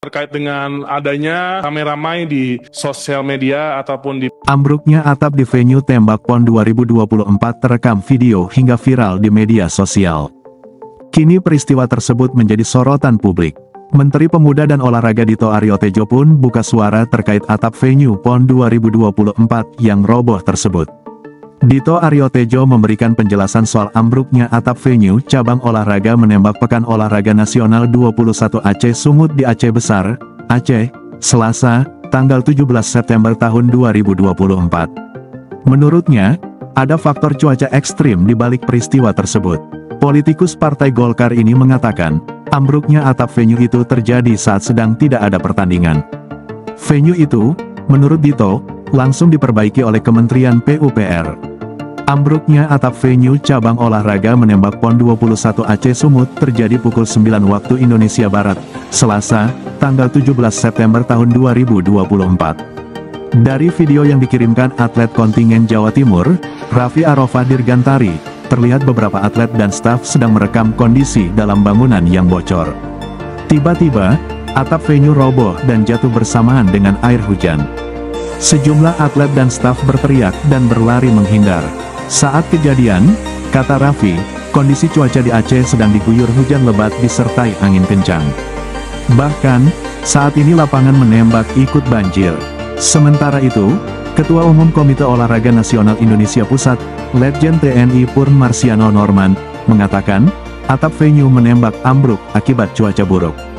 terkait dengan adanya ramai-ramai di sosial media ataupun di Ambruknya atap di venue tembak PON 2024 terekam video hingga viral di media sosial. Kini peristiwa tersebut menjadi sorotan publik. Menteri Pemuda dan Olahraga Dito Aryo Tejo pun buka suara terkait atap venue PON 2024 yang roboh tersebut. Dito Aryo Tejo memberikan penjelasan soal ambruknya atap venue cabang olahraga menembak Pekan Olahraga Nasional 21 Aceh Sumut di Aceh Besar, Aceh, Selasa, tanggal 17 September tahun 2024. Menurutnya, ada faktor cuaca ekstrim di balik peristiwa tersebut. Politikus Partai Golkar ini mengatakan, ambruknya atap venue itu terjadi saat sedang tidak ada pertandingan. Venue itu, menurut Dito, langsung diperbaiki oleh Kementerian PUPR. Ambruknya atap venue cabang olahraga menembak PON 21 Aceh Sumut terjadi pukul 9 waktu Indonesia Barat, Selasa, tanggal 17 September tahun 2024. Dari video yang dikirimkan atlet kontingen Jawa Timur, Raffi Arofah Dirgantari, terlihat beberapa atlet dan staf sedang merekam kondisi dalam bangunan yang bocor. Tiba-tiba, atap venue roboh dan jatuh bersamaan dengan air hujan. Sejumlah atlet dan staf berteriak dan berlari menghindar. Saat kejadian, kata Raffi, kondisi cuaca di Aceh sedang diguyur hujan lebat disertai angin kencang. Bahkan, saat ini lapangan menembak ikut banjir. Sementara itu, Ketua Umum Komite Olahraga Nasional Indonesia Pusat, Letjen TNI Purn Marsiano Norman, mengatakan, atap venue menembak ambruk akibat cuaca buruk.